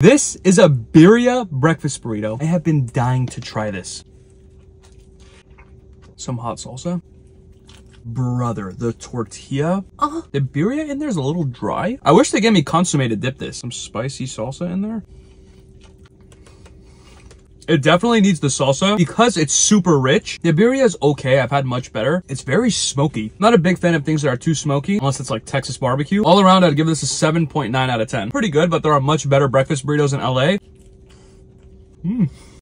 This is a birria breakfast burrito. I have been dying to try this. Some hot salsa. Brother, the tortilla. Uh, the birria in there is a little dry. I wish they gave me consomme to dip this. Some spicy salsa in there. It definitely needs the salsa because it's super rich. The birria is okay. I've had much better. It's very smoky. Not a big fan of things that are too smoky unless it's like Texas barbecue. All around, I'd give this a 7.9 out of 10. Pretty good, but there are much better breakfast burritos in LA. Mmm.